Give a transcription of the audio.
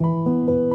Música